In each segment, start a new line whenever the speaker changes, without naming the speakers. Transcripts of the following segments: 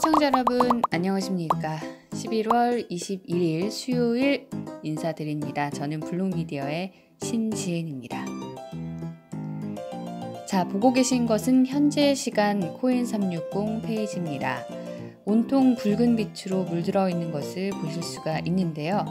시청자 여러분 안녕하십니까? 11월 21일 수요일 인사드립니다. 저는 블록미디어의 신지은입니다. 자 보고 계신 것은 현재 시간 코인 360 페이지입니다. 온통 붉은 빛으로 물들어 있는 것을 보실 수가 있는데요.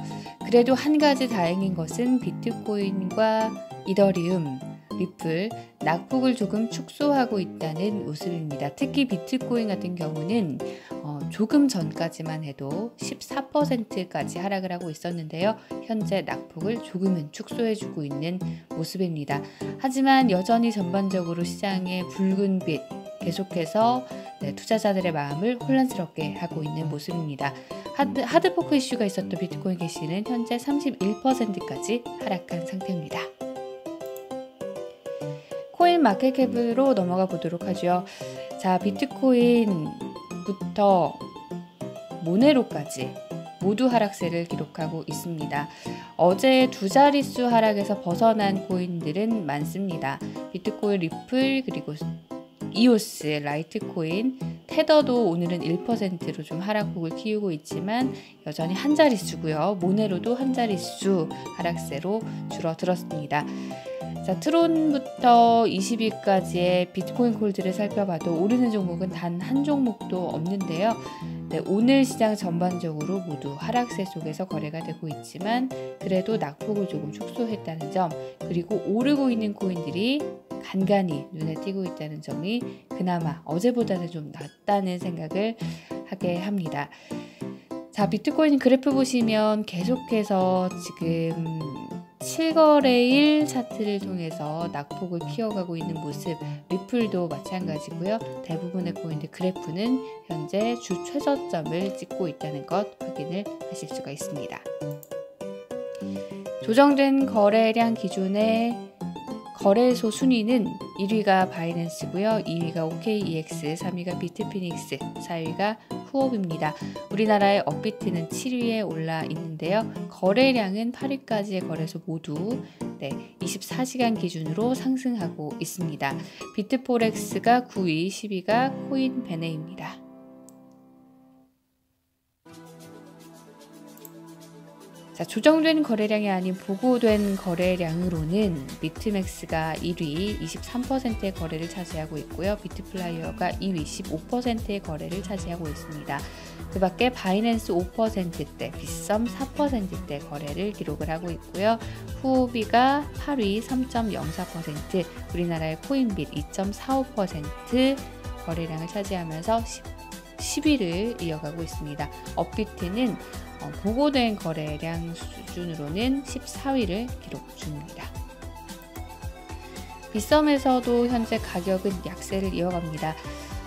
그래도 한 가지 다행인 것은 비트코인과 이더리움 리플, 낙폭을 조금 축소하고 있다는 모습입니다. 특히 비트코인 같은 경우는 어, 조금 전까지만 해도 14%까지 하락을 하고 있었는데요. 현재 낙폭을 조금은 축소해주고 있는 모습입니다. 하지만 여전히 전반적으로 시장의 붉은 빛 계속해서 네, 투자자들의 마음을 혼란스럽게 하고 있는 모습입니다. 하드, 하드포크 이슈가 있었던 비트코인 게시는 현재 31%까지 하락한 상태입니다. 코인 마켓캡으로 넘어가 보도록 하죠. 자, 비트코인부터 모네로까지 모두 하락세를 기록하고 있습니다. 어제 두 자릿수 하락에서 벗어난 코인들은 많습니다. 비트코인 리플 그리고 이오스, 라이트코인, 테더도 오늘은 1%로 좀 하락폭을 키우고 있지만 여전히 한 자릿수고요. 모네로도 한 자릿수 하락세로 줄어들었습니다. 자, 트론부터 20위까지의 비트코인 콜드를 살펴봐도 오르는 종목은 단 한 종목도 없는데요. 네, 오늘 시장 전반적으로 모두 하락세 속에서 거래가 되고 있지만 그래도 낙폭을 조금 축소했다는 점 그리고 오르고 있는 코인들이 간간히 눈에 띄고 있다는 점이 그나마 어제보다는 좀 낫다는 생각을 하게 합니다. 자, 비트코인 그래프 보시면 계속해서 지금 7거래일 차트를 통해서 낙폭을 키워가고 있는 모습 리플도 마찬가지고요. 대부분의 코인들 그래프는 현재 주 최저점을 찍고 있다는 것 확인을 하실 수가 있습니다. 조정된 거래량 기준의 거래소 순위는 1위가 바이낸스고요. 2위가 OKEX, 3위가 비트피닉스, 4위가 후업입니다. 우리나라의 업비트는 7위에 올라 있는데요. 거래량은 8위까지의 거래소 모두 네, 24시간 기준으로 상승하고 있습니다. 비트포렉스가 9위, 10위가 코인베네입니다. 자, 조정된 거래량이 아닌 보고된 거래량으로는 비트맥스가 1위 23%의 거래를 차지하고 있고요. 비트플라이어가 2위 15%의 거래를 차지하고 있습니다. 그 밖에 바이낸스 5%대, 빗썸 4%대 거래를 기록을 하고 있고요. 후오비가 8위 3.04%, 우리나라의 코인빗 2.45% 거래량을 차지하면서 10, 위를 이어가고 있습니다. 업비트는 어, 보고된 거래량 수준으로는 14위를 기록 중입니다. 빗썸에서도 현재 가격은 약세를 이어갑니다.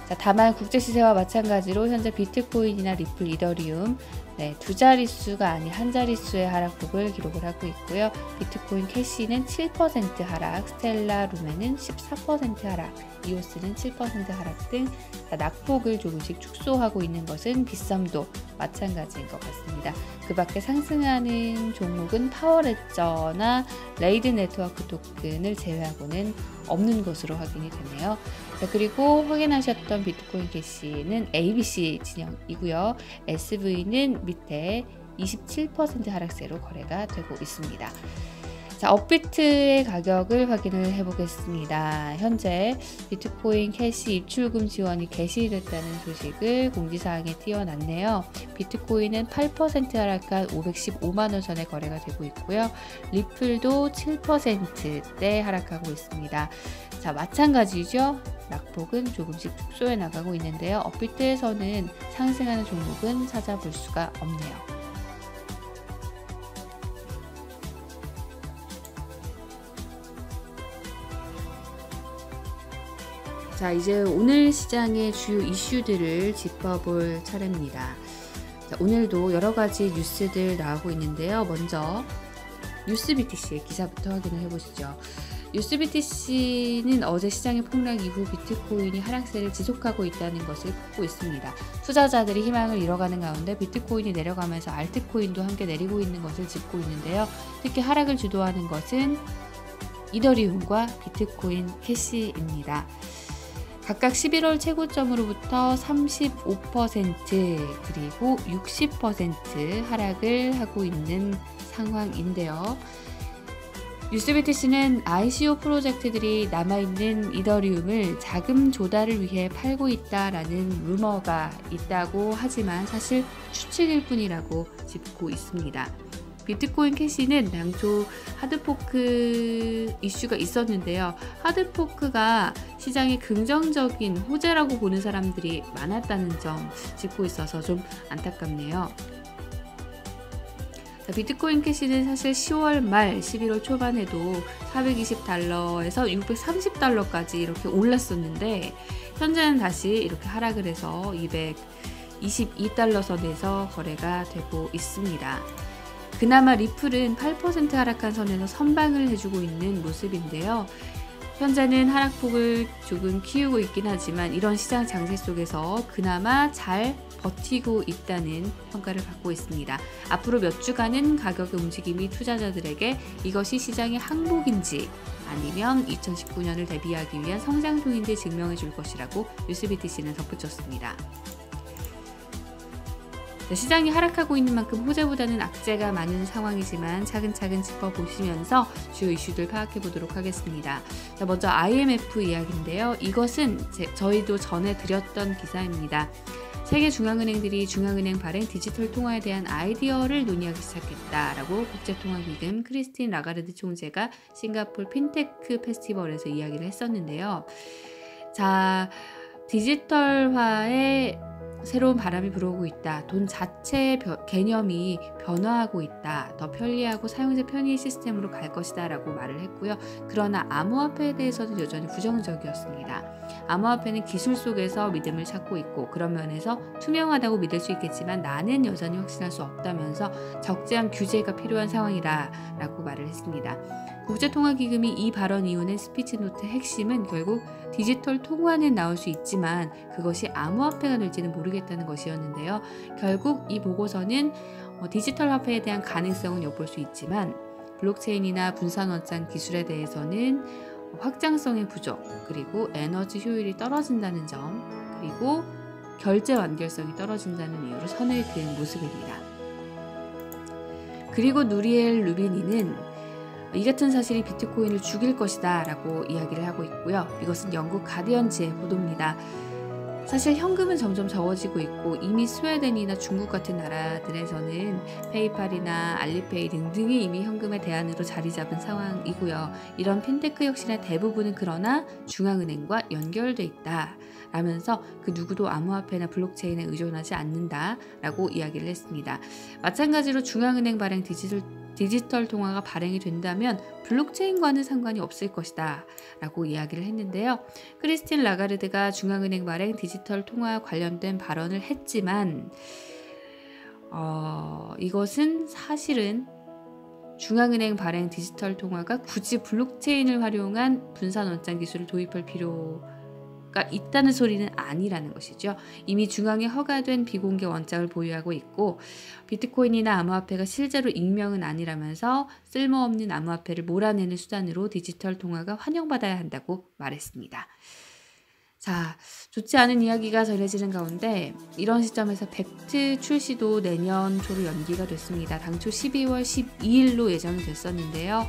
자, 다만 국제시세와 마찬가지로 현재 비트코인이나 리플, 이더리움 네, 두 자릿수가 아닌 한 자릿수의 하락폭을 기록을 하고 있고요. 비트코인 캐시는 7% 하락, 스텔라 루멘은 14% 하락, 이오스는 7% 하락 등 낙폭을 조금씩 축소하고 있는 것은 빗썸도 마찬가지인 것 같습니다. 그 밖에 상승하는 종목은 파워레저나 레이든 네트워크 토큰을 제외하고는 없는 것으로 확인이 되네요. 자, 그리고 확인하셨던 비트코인 캐시는 ABC 진영이고요. SV는 밑에 27% 하락세로 거래가 되고 있습니다. 자, 업비트의 가격을 확인을 해보겠습니다. 현재 비트코인 캐시 입출금 지원이 개시됐다는 소식을 공지사항에 띄워놨네요. 비트코인은 8% 하락한 515만원 선에 거래가 되고 있고요. 리플도 7%대 하락하고 있습니다. 자, 마찬가지죠. 낙폭은 조금씩 축소해 나가고 있는데요. 업비트에서는 상승하는 종목은 찾아볼 수가 없네요. 자, 이제 오늘 시장의 주요 이슈들을 짚어볼 차례입니다. 자, 오늘도 여러 가지 뉴스들 나오고 있는데요. 먼저 뉴스 BTC의 기사부터 확인을 해보시죠. 뉴스 BTC는 어제 시장의 폭락 이후 비트코인이 하락세를 지속하고 있다는 것을 보고 있습니다. 투자자들이 희망을 잃어가는 가운데 비트코인이 내려가면서 알트코인도 함께 내리고 있는 것을 짚고 있는데요. 특히 하락을 주도하는 것은 이더리움과 비트코인 캐시입니다. 각각 11월 최고점으로부터 35% 그리고 60% 하락을 하고 있는 상황인데요. 뉴스비티씨는 ICO 프로젝트들이 남아있는 이더리움을 자금 조달을 위해 팔고 있다라는 루머가 있다고 하지만 사실 추측일 뿐이라고 짚고 있습니다. 비트코인 캐시는 당초 하드포크 이슈가 있었는데요. 하드포크가 시장에 긍정적인 호재라고 보는 사람들이 많았다는 점 짚고 있어서 좀 안타깝네요. 비트코인 캐시는 사실 10월 말 11월 초반 에도 420달러에서 630달러까지 이렇게 올랐었는데 현재는 다시 이렇게 하락을 해서 222달러 선에서 거래가 되고 있습니다. 그나마 리플은 8% 하락한 선에서 선방을 해주고 있는 모습인데요. 현재는 하락폭을 조금 키우고 있긴 하지만 이런 시장 장세 속에서 그나마 잘 버티고 있다는 평가를 받고 있습니다. 앞으로 몇 주간은 가격의 움직임이 투자자들에게 이것이 시장의 항복인지 아니면 2019년을 대비하기 위한 성장통인지 증명해 줄 것이라고 뉴스비티씨는 덧붙였습니다. 시장이 하락하고 있는 만큼 호재보다는 악재가 많은 상황이지만 차근차근 짚어보시면서 주요 이슈들 파악해 보도록 하겠습니다. 자, 먼저 IMF 이야기인데요. 이것은 제, 저희도 전에 드렸던 기사입니다. 세계 중앙은행들이 중앙은행 발행 디지털 통화에 대한 아이디어를 논의하기 시작했다라고 국제통화기금 크리스틴 라가르드 총재가 싱가폴 핀테크 페스티벌에서 이야기를 했었는데요. 자, 디지털화의 새로운 바람이 불어오고 있다. 돈 자체의 개념이 변화하고 있다. 더 편리하고 사용자 편의 시스템으로 갈 것이다. 라고 말을 했고요. 그러나 암호화폐에 대해서는 여전히 부정적이었습니다. 암호화폐는 기술 속에서 믿음을 찾고 있고 그런 면에서 투명하다고 믿을 수 있겠지만 나는 여전히 확신할 수 없다면서 적절한 규제가 필요한 상황이라 라고 말을 했습니다. 국제통화기금이 이 발언 이후는 스피치 노트 핵심은 결국 디지털 통화는 나올 수 있지만 그것이 암호화폐가 될지는 모르겠다는 것이었는데요. 결국 이 보고서는 어, 디지털 화폐에 대한 가능성은 엿볼 수 있지만 블록체인이나 분산원장 기술에 대해서는 확장성의 부족, 그리고 에너지 효율이 떨어진다는 점, 그리고 결제 완결성이 떨어진다는 이유로 선을 그은 모습입니다. 그리고 누리엘 루비니는 이 같은 사실이 비트코인을 죽일 것이다 라고 이야기를 하고 있고요. 이것은 영국 가디언지의 보도입니다. 사실 현금은 점점 적어지고 있고 이미 스웨덴이나 중국 같은 나라들에서는 페이팔이나 알리페이 등등이 이미 현금의 대안으로 자리 잡은 상황이고요. 이런 핀테크 역시나 대부분은 그러나 중앙은행과 연결돼 있다. 라면서 그 누구도 암호화폐나 블록체인에 의존하지 않는다 라고 이야기를 했습니다. 마찬가지로 중앙은행 발행 디지털 디지털 통화가 발행이 된다면 블록체인과는 상관이 없을 것이다 라고 이야기를 했는데요. 크리스틴 라가르드가 중앙은행 발행 디지털 통화 관련된 발언을 했지만 어, 이것은 사실은 중앙은행 발행 디지털 통화가 굳이 블록체인을 활용한 분산 원장 기술을 도입할 필요 가 있다는 소리는 아니라는 것이죠. 이미 중앙에 허가된 비공개 원장을 보유하고 있고 비트코인이나 암호화폐가 실제로 익명은 아니라면서 쓸모없는 암호화폐를 몰아내는 수단으로 디지털 통화가 환영받아야 한다고 말했습니다. 자, 좋지 않은 이야기가 전해지는 가운데 이런 시점에서 벡트 출시도 내년 초로 연기가 됐습니다. 당초 12월 12일로 예정이 됐었는데요.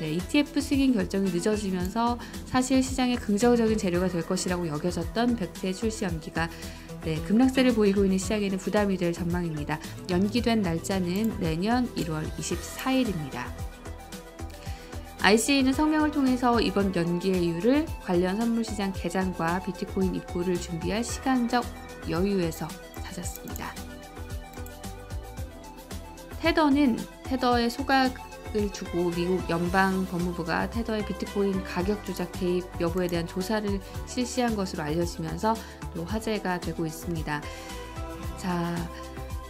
네, ETF 승인 결정이 늦어지면서 사실 시장에 긍정적인 재료가 될 것이라고 여겨졌던 벡트의 출시 연기가 네, 급락세를 보이고 있는 시장에는 부담이 될 전망입니다. 연기된 날짜는 내년 1월 24일입니다. ICA는 성명을 통해서 이번 연기의 이유를 관련 선물 시장 개장과 비트코인 입고를 준비할 시간적 여유에서 찾았습니다. 테더는 테더의 소각 을 두고 미국 연방 법무부가 테더의 비트코인 가격 조작 개입 여부에 대한 조사를 실시한 것으로 알려지면서 또 화제가 되고 있습니다. 자,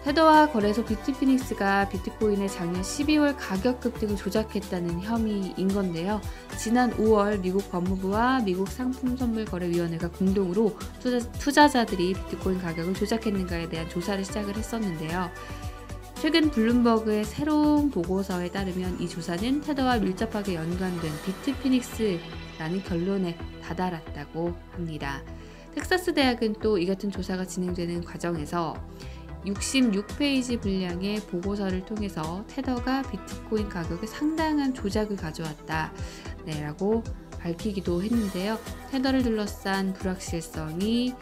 테더와 거래소 비트피닉스가 비트코인의 작년 12월 가격 급등을 조작했다는 혐의인 건데요. 지난 5월 미국 법무부와 미국 상품선물거래위원회가 공동으로 투자, 자들이 비트코인 가격을 조작했는가에 대한 조사를 시작을 했었는데요. 최근 블룸버그의 새로운 보고서에 따르면 이 조사는 테더와 밀접하게 연관된 비트 피닉스라는 결론에 다다랐다고 합니다. 텍사스 대학은 또 이 같은 조사가 진행되는 과정에서 66페이지 분량의 보고서를 통해서 테더가 비트코인 가격에 상당한 조작을 가져왔다. 네, 라고 밝히기도 했는데요. 테더를 둘러싼 불확실성이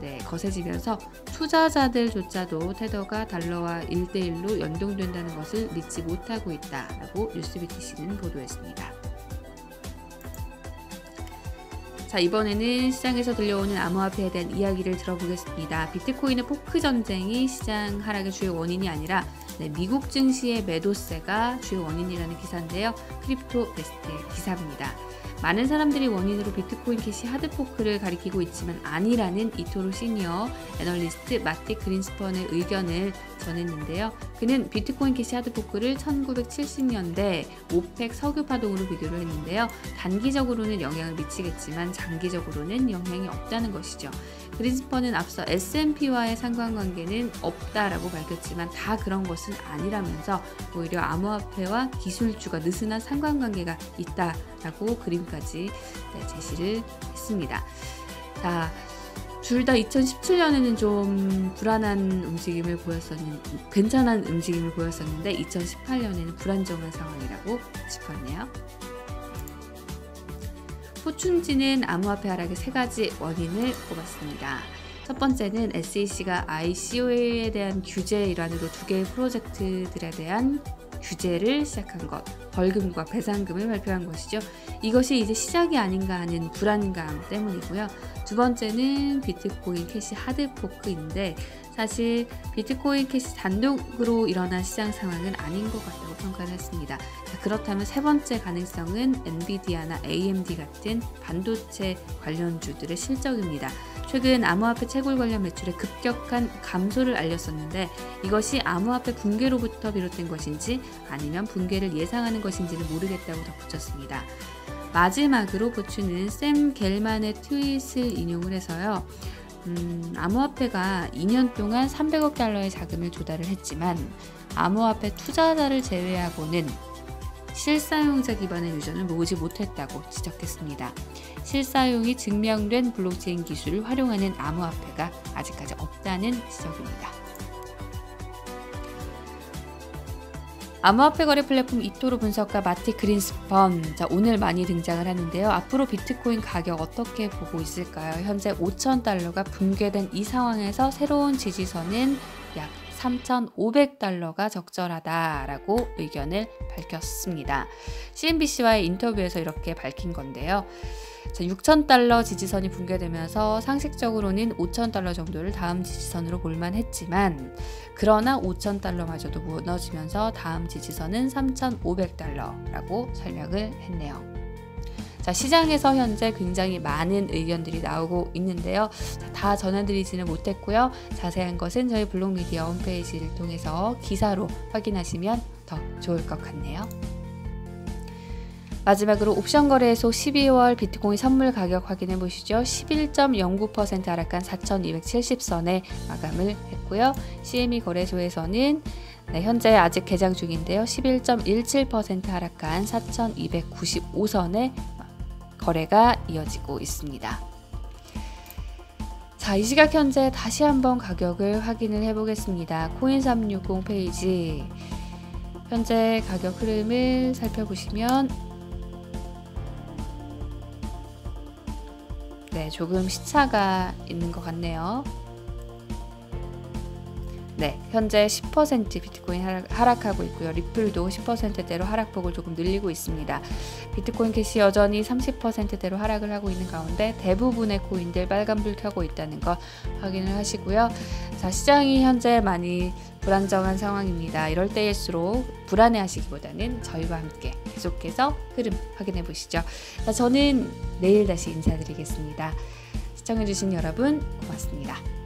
네, 거세지면서 투자자들조차도 테더가 달러와 1대1로 연동된다는 것을 믿지 못하고 있다라고 NewsBTC는 보도했습니다. 자, 이번에는 시장에서 들려오는 암호화폐에 대한 이야기를 들어보겠습니다. 비트코인의 포크 전쟁이 시장 하락의 주요 원인이 아니라 네, 미국 증시의 매도세가 주요 원인이라는 기사인데요. 크립토베스트의 기사입니다. 많은 사람들이 원인으로 비트코인 캐시 하드포크를 가리키고 있지만 아니라는 이토로 시니어 애널리스트 마티 그린스펀의 의견을 전했는데요. 그는 비트코인 캐시 하드포크를 1970년대 OPEC 석유 파동으로 비교를 했는데요. 단기적으로는 영향을 미치겠지만 장기적으로는 영향이 없다는 것이죠. 그린스펀은 앞서 S&P와의 상관관계는 없다라고 밝혔지만 다 그런 것은 아니라면서 오히려 암호화폐와 기술주가 느슨한 상관관계가 있다라고 그림까지 네, 제시를 했습니다. 자, 둘 다 2017년에는 좀 불안한 움직임을 보였었는데, 괜찮은 움직임을 보였었는데, 2018년에는 불안정한 상황이라고 짚었네요. 포춘지는 암호화폐 하락의 세 가지 원인을 꼽았습니다. 첫 번째는 SEC가 ICO에 대한 규제 일환으로 두 개의 프로젝트들에 대한 규제를 시작한 것, 벌금과 배상금을 발표한 것이죠. 이것이 이제 시작이 아닌가 하는 불안감 때문이고요. 두 번째는 비트코인 캐시 하드포크인데 사실 비트코인 캐시 단독으로 일어난 시장 상황은 아닌 것 같다고 평가를 했습니다. 자, 그렇다면 세 번째 가능성은 엔비디아나 AMD 같은 반도체 관련주들의 실적입니다. 최근 암호화폐 채굴 관련 매출의 급격한 감소를 알렸었는데 이것이 암호화폐 붕괴로부터 비롯된 것인지 아니면 붕괴를 예상하는 것인지는 모르겠다고 덧붙였습니다. 마지막으로 보추는 샘 겔만의 트윗을 인용을 해서요. 음, 암호화폐가 2년 동안 300억 달러의 자금을 조달을 했지만 암호화폐 투자자를 제외하고는 실사용자 기반의 유전을 모으지 못했다고 지적했습니다. 실사용이 증명된 블록체인 기술을 활용하는 암호화폐가 아직까지 없다는 지적입니다. 암호화폐 거래 플랫폼 이토로 분석가 마티 그린스펀 자, 오늘 많이 등장을 하는데요. 앞으로 비트코인 가격 어떻게 보고 있을까요? 현재 5천 달러가 붕괴된 이 상황에서 새로운 지지선은 약 3,500달러가 적절하다라고 의견을 밝혔습니다. CNBC와의 인터뷰에서 이렇게 밝힌 건데요. 6,000달러 지지선이 붕괴되면서 상식적으로는 5,000달러 정도를 다음 지지선으로 볼만 했지만 그러나 5,000달러마저도 무너지면서 다음 지지선은 3,500달러라고 설명을 했네요. 자, 시장에서 현재 굉장히 많은 의견들이 나오고 있는데요. 자, 다 전해드리지는 못했고요. 자세한 것은 저희 블록미디어 홈페이지를 통해서 기사로 확인하시면 더 좋을 것 같네요. 마지막으로 옵션 거래소 12월 비트코인 선물 가격 확인해 보시죠. 11.09% 하락한 4,270선에 마감을 했고요. CME 거래소에서는 네, 현재 아직 개장 중인데요. 11.17% 하락한 4,295선에 거래가 이어지고 있습니다. 자, 이 시각 현재 다시 한번 가격을 확인을 해 보겠습니다. 코인 360 페이지 현재 가격 흐름을 살펴보시면 네, 조금 시차가 있는 것 같네요. 네, 현재 10% 비트코인 하락, 하고 있고요. 리플도 10%대로 하락폭을 조금 늘리고 있습니다. 비트코인 캐시 여전히 30%대로 하락을 하고 있는 가운데 대부분의 코인들 빨간불 켜고 있다는 거 확인을 하시고요. 자, 시장이 현재 많이 불안정한 상황입니다. 이럴 때일수록 불안해 하시기보다는 저희와 함께 계속해서 흐름 확인해 보시죠. 자, 저는 내일 다시 인사드리겠습니다. 시청해주신 여러분 고맙습니다.